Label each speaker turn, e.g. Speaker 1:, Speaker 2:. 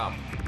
Speaker 1: come.